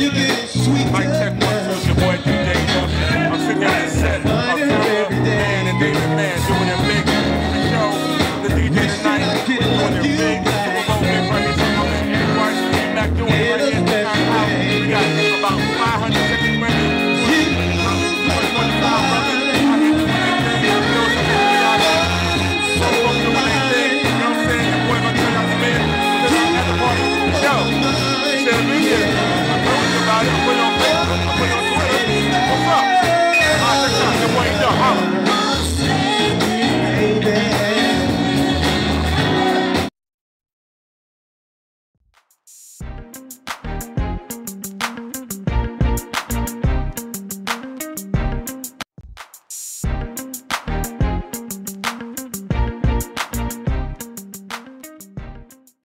you been sweet. My tech was your boy DJ I'm sitting at the set of David Mann and David Mann doing a big show. The DJ tonight.